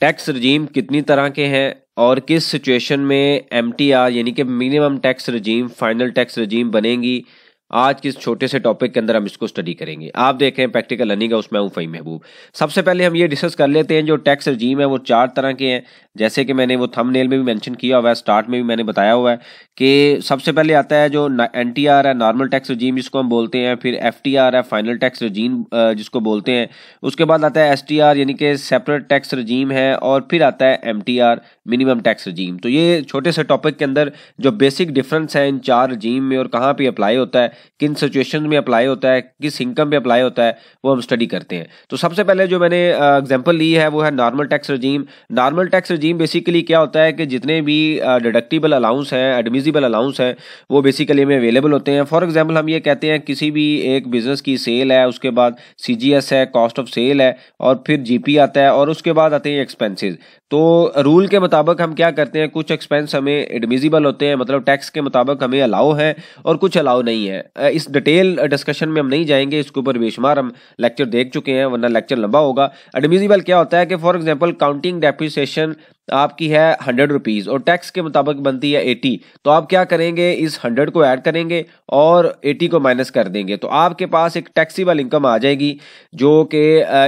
Tax रजीम कितनी तरह के हैं और किस सिचुएशन में एमटीआर यानी कि minimum tax regime, final tax regime बनेंगी? आज किस छोटे से टॉपिक के अंदर हम इसको स्टडी करेंगे। आप देख रहे हैं प्रैक्टिकल लर्निंग हाउस मैं हूँ महबूब। सबसे पहले हम ये डिस्कस कर लेते हैं, जो टैक्स रजीम है, वो चार तरह के हैं। जैसे कि मैंने वो थंबनेल में भी मेंशन किया हुआ है स्टार्ट में भी मैंने बताया हुआ है कि सबसे पहले आता है जो एनटीआर है नॉर्मल टैक्स रजीम जिसको हम बोलते हैं, फिर एफटीआर है फाइनल टैक्स रजीम जिसको बोलते हैं। उसके बाद आता है एसटीआर यानी कि सेपरेट टैक्स रजीम है, और फिर आता है एमटीआर मिनिमम टैक्स रजीम तो ये छोटे से टॉपिक के अंदर जो बेसिक डिफरेंस है इन चार रजीम में और कहाँ पर अप्लाई होता है किन सिचुएशन में अप्लाई होता है, किस इनकम पे अप्लाई होता है, वो हम स्टडी करते हैं। तो सबसे पहले जो मैंने एग्जांपल ली है, वो है normal tax regime normal tax regime basically क्या होता है कि जितने भी डिडक्टिबल अलाउंस हैं एडमिजिबल अलाउंस हैं, वो बेसिकली हमें अवेलेबल होते हैं। फॉर एग्ज़ाम्पल हम ये कहते हैं किसी भी एक बिज़नेस की सेल है, उसके बाद सीजीएस है कॉस्ट ऑफ़ सेल है, और फिर जीपी आता है, और उसके बाद आते हैं एक्सपेंसिस तो रूल के मुताबिक हम क्या करते हैं, कुछ एक्सपेंस हमें एडमिजिबल होते हैं मतलब टैक्स के मुताबिक हमें अलाउ है, और कुछ अलाउ नहीं है। इस डिटेल डिस्कशन में हम नहीं जाएँगे, इसके ऊपर बेशुमार हम लेक्चर देख चुके हैं, वरना लेक्चर लंबा होगा। एडमिजिबल क्या होता है कि फॉर एग्जांपल काउंटिंग डेप्रिसिएशन आपकी है हंड्रेड रुपीज़ और टैक्स के मुताबिक बनती है एटी। तो आप क्या करेंगे? इस हंड्रेड को ऐड करेंगे और एटी को माइनस कर देंगे। तो आपके पास एक टैक्सीबल इनकम आ जाएगी, जो कि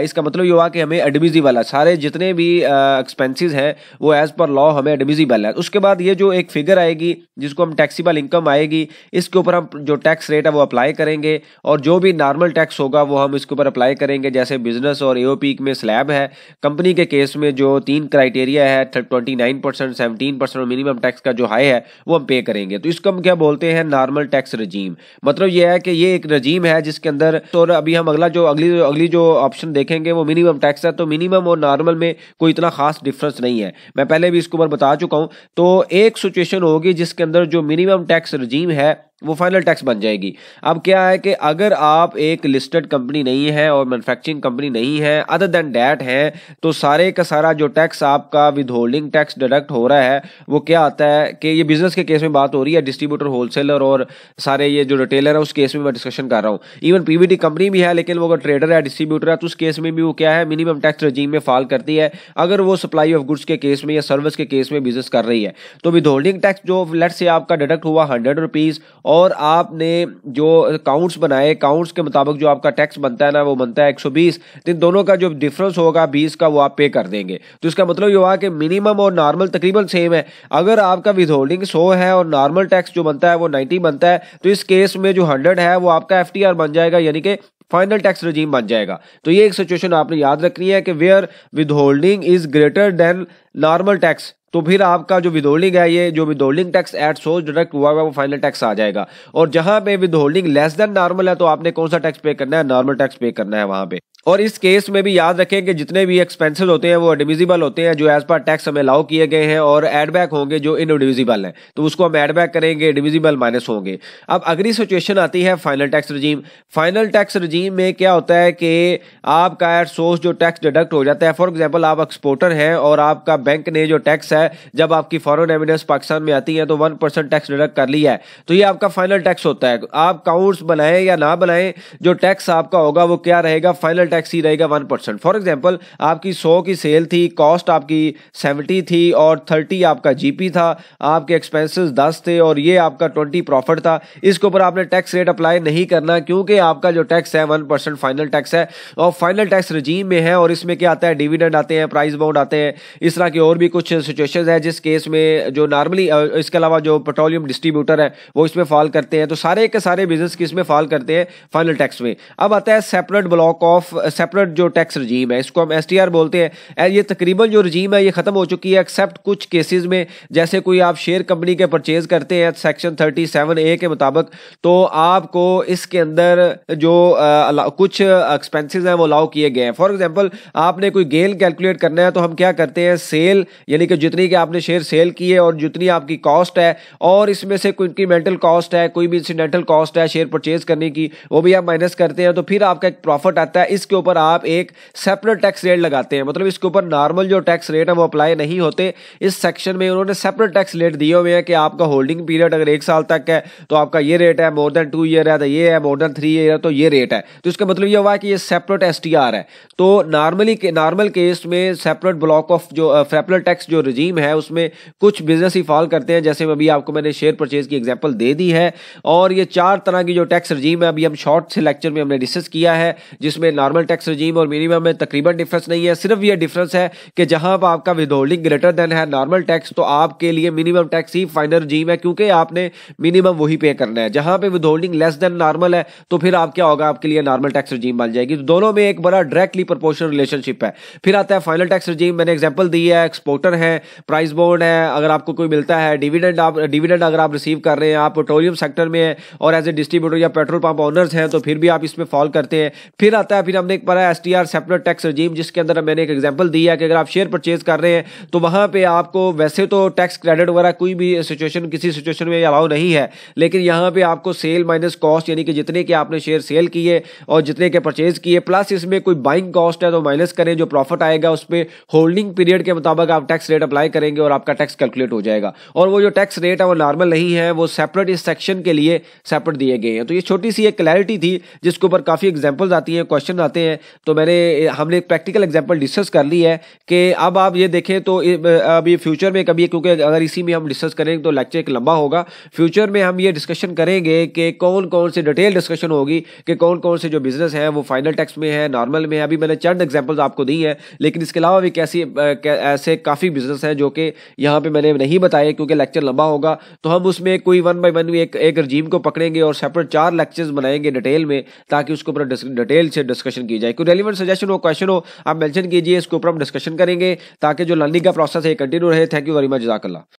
इसका मतलब ये हुआ कि हमें एडमिजिबल है सारे जितने भी एक्सपेंसिस हैं, वो एज़ पर लॉ हमें एडमिजिबल है। उसके बाद ये जो एक फिगर आएगी, जिसको हम टैक्सीबल इनकम आएगी, इसके ऊपर हम जो टैक्स रेट है वो अप्लाई करेंगे और जो भी नॉर्मल टैक्स होगा, वो हम इसके ऊपर अप्लाई करेंगे। जैसे बिज़नेस और ए में स्लैब है कंपनी के केस में जो तीन क्राइटेरिया है twenty nine percent seventeen percent और मिनिमम टैक्स का जो हाई है, वो हम पे करेंगे। तो इसको हम क्या बोलते हैं? नॉर्मल टैक्स रजीम मतलब ये है कि ये एक रजीम है जिसके अंदर तो अभी हम अगला जो, अगली अगली जो ऑप्शन देखेंगे, वो मिनिमम टैक्स है। तो मिनिमम और नॉर्मल में कोई इतना खास डिफरेंस नहीं है। मैं पहले भी इसके ऊपर बता चुका हूँ। तो एक सिचुएशन होगी जिसके अंदर जो मिनिमम टैक्स रजीम है वो फाइनल टैक्स बन जाएगी। अब क्या है कि अगर आप एक लिस्टेड कंपनी नहीं है और मैन्युफैक्चरिंग कंपनी नहीं है अदर देन डैट है तो सारे का सारा जो टैक्स आपका विद होल्डिंग टैक्स डिडक्ट हो रहा है, वो क्या आता है कि ये बिज़नेस के केस में बात हो रही है डिस्ट्रीब्यूटर होलसेलर और सारे ये जो रिटेलर है, उस केस में मैं डिस्कशन कर रहा हूँ। इवन पीवीटी कंपनी भी है, लेकिन वो अगर ट्रेडर है डिस्ट्रीब्यूटर है तो उस केस में भी वो क्या है मिनिमम टैक्स रजीम में फॉल करती है, अगर वो सप्लाई ऑफ़ गुड्स के केस में या सर्विस के केस में बिज़नेस कर रही है। तो विद होल्डिंग टैक्स जो लेट से आपका डिडक्ट हुआ हंड्रेड रुपीज़ और आपने जो अकाउंट्स बनाए अकाउंट्स के मुताबिक जो आपका टैक्स बनता है ना, वो बनता है 120 तो इन दोनों का जो डिफरेंस होगा 20 का वो आप पे कर देंगे। तो इसका मतलब ये हुआ कि मिनिमम और नॉर्मल तकरीबन सेम है। अगर आपका विद होल्डिंग सौ है और नॉर्मल टैक्स जो बनता है, वो नाइन्टी बनता है तो इस केस में जो हंड्रेड है, वो आपका एफटीआर बन जाएगा, यानी कि फाइनल टैक्स रजीम बन जाएगा। तो ये एक सिचुएशन आपने याद रखनी है कि where withholding is greater than normal tax तो फिर आपका जो विदहोल्डिंग है, ये जो withholding tax at source direct हुआ हुआ वो फाइनल टैक्स आ जाएगा। और जहाँ पे विदहोल्डिंग लेस देन नॉर्मल है तो आपने कौन सा टैक्स पे करना है? नॉर्मल टैक्स पे करना है वहाँ पे। और इस केस में भी याद रखें कि जितने भी एक्सपेंसेस होते हैं, वो एडमिजिबल होते हैं, जो एज पर टैक्स हमें अलाउ किए गए हैं और एडबैक होंगे जो इनडिविजिबल हैं। तो उसको हम एडबैक करेंगे एडमिजिबल माइनस होंगे। अब अगली सिचुएशन आती है final tax regime final tax regime में क्या होता है कि आपका एट सोर्स जो टैक्स डिडक्ट हो जाता है फॉर एग्ज़ाम्पल आप एक्सपोर्टर हैं और आपका बैंक ने जो टैक्स है, जब आपकी फॉरन एविडेंस पाकिस्तान में आती है तो वन टैक्स डिडक्ट कर लिया है। तो ये आपका फाइनल टैक्स होता है। आप काउंट्स बनाएँ या ना बनाएँ, जो टैक्स आपका होगा, वो क्या रहेगा? फाइनल टैक्स ही रहेगा वन परसेंट। फॉर एग्ज़ाम्पल आपकी सौ की सेल थी कॉस्ट आपकी सेवेंटी थी और थर्टी आपका जीपी था, आपके एक्सपेंसेस दस थे और ये आपका ट्वेंटी प्रॉफिट था। इसके ऊपर आपने टैक्स रेट अप्लाई नहीं करना क्योंकि आपका जो टैक्स है, वन परसेंट फाइनल टैक्स है और फाइनल टैक्स रजीम में है और इसमें क्या आता है डिविडेंड आते हैं प्राइस बाउंड आते हैं। इस तरह की और भी कुछ सिचुएशन है जिस केस में जो नॉर्मली इसके अलावा जो पेट्रोलियम डिस्ट्रीब्यूटर है, वो इसमें फॉल करते हैं। तो सारे के सारे बिज़नेस किसमें फॉल करते हैं? फाइनल टैक्स में। अब आता है सेपरेट ब्लॉक ऑफ़ सेपरेट जो टैक्स रजीम है इसको हम एसटीआर बोलते हैं। ये तकरीबन जो रजीम है ये ख़त्म हो चुकी है एक्सेप्ट कुछ केसेस में जैसे कोई आप शेयर कंपनी के परचेज करते हैं सेक्शन थर्टी सेवन ए के मुताबिक तो आपको इसके अंदर जो आ, कुछ एक्सपेंसिस हैं वो अलाउ किए गए हैं। फॉर एग्ज़ाम्पल आपने कोई गेल कैलकुलेट करना है तो हम क्या करते हैं सेल यानी कि जितनी कि आपने शेयर सेल किए और जितनी आपकी कॉस्ट है और इसमें से कोई इंक्रीमेंटल कॉस्ट है कोई भी इंसिडेंटल कॉस्ट है शेयर परचेज करने की वो भी आप माइनस करते हैं तो फिर आपका एक प्रॉफिट आता है। इसके ऊपर आप एक सेपरेट टैक्स रेट लगाते हैं। मतलब इसके ऊपर नॉर्मल जो टैक्स रेट है, वो अप्लाई नहीं होते। इस सेक्शन में उन्होंने सेपरेट टैक्स रेट दिए हुए हैं कि आपका होल्डिंग पीरियड अगर एक साल तक है तो आपका ये रेट है मोर देन टू ईयर है तो ये है मोर देन थ्री ईयर तो ये रेट है। तो इसका मतलब ये हुआ कि ये सेपरेट एस है। तो नॉर्मली नॉर्मल केस में सेपरेट ब्लॉक ऑफ़ जो सेपरेट टैक्स जो रजीम है, उसमें कुछ बिज़नेस ही फॉल करते हैं। जैसे अभी आपको मैंने शेयर परचेज की एग्ज़ाम्पल दे दी है। और ये चार तरह की जो टैक्स रजीम है, अभी हम शॉर्ट से लेक्चर में हमने डिस्कस किया है, जिसमें नॉर्मल टैक्स रजीम और मिनिमम में तकरीबन डिफरेंस नहीं है। सिर्फ़ ये डिफरेंस है कि जहाँ पर आपका विद होल्डिंग ग्रेटर देन है नॉर्मल टैक्स तो आपके लिए मिनिमम टैक्स ही फाइनल रजीम है, क्योंकि आपने मिनिमम वही पे करना है। जहाँ पे withholding less than normal है तो फिर आप क्या होगा? आपके लिए नॉर्मल टैक्स रजीम बन जाएगी। तो दोनों में एक बड़ा डायरेक्टली प्रोपोर्शनल रिलेशनशिप है। फिर आता है फाइनल टैक्स रजीम मैंने एग्ज़ाम्पल दी है एक्सपोर्टर है प्राइस बोर्ड है, अगर आपको कोई मिलता है डिविडेंड आप डिविडेंड अगर आप रिसीव कर रहे हैं, आप पेट्रोलियम सेक्टर में है और एज ए डिस्ट्रीब्यूटर या पेट्रोल पंप ऑनर्स हैं तो फिर भी आप इसमें फॉल करते हैं। फिर आता है, फिर हमने एक पढ़ा S T R separate tax regime जिसके अंदर मैंने एक एग्ज़ाम्पल दिया कि अगर आप शेयर परचेज कर रहे हैं तो वहाँ पर आपको वैसे तो टैक्स क्रेडिट वगैरह कोई भी सिचुएशन किसी सिचुएशन में अलाउ नहीं है। लेकिन यहाँ पे आपको सेल माइनस कॉस्ट यानी कि जितने के आपने शेयर सेल किए और जितने के परचेज किए प्लस इसमें कोई बाइंग कॉस्ट है तो माइनस करें, जो प्रॉफिट आएगा उस पर होल्डिंग पीरियड के मुताबिक आप टैक्स रेट अप्लाई करेंगे और आपका टैक्स कैलकुलेट हो जाएगा। और वो जो टैक्स रेट है, वो नॉर्मल नहीं है, वो सेपरेट इस सेक्शन के लिए सेपरेट दिए गए हैं। तो ये छोटी सी एक क्लैरिटी थी, जिसके ऊपर काफ़ी एग्जाम्पल्स आती हैं क्वेश्चन आते हैं। तो मैंने, हमने एक प्रैक्टिकल एग्ज़ाम्पल डिस्कस कर ली है कि अब आप ये देखें तो अब ये फ्यूचर में कभी, क्योंकि अगर इसी में हम डिस्कस करेंगे तो लेक्चर एक लंबा होगा। फ्यूचर में हम ये डिस्कशन करेंगे कि कौन कौन से डिटेल डिस्कशन होगी कि कौन कौन से जो बिज़नेस है, वो फाइनल टैक्स में है नॉर्मल में है। अभी मैंने चंद एग्जाम्पल्स आपको दी है, लेकिन इसके अलावा भी कैसी ऐसे काफ़ी बिज़नेस हैं जो कि यहाँ पर मैंने नहीं बताए क्योंकि लेक्चर लंबा होगा। तो हम उसमें कोई वन बाई वन एक एक रजीम को पकड़ेंगे और सेपरेट चार लेक्चर्स बनाएँगे डिटेल में, ताकि उसके ऊपर डिटेल से डिस्कशन की जाए। कोई रेलिवेंट सजेशन हो क्वेश्चन हो, आप मैंशन कीजिए, इसके ऊपर हम डिस्कशन करेंगे, ताकि जो लर्निंग का प्रोसेस है कंटिन्यू रहे। थैंक यू वेरी मच जजाकल्ला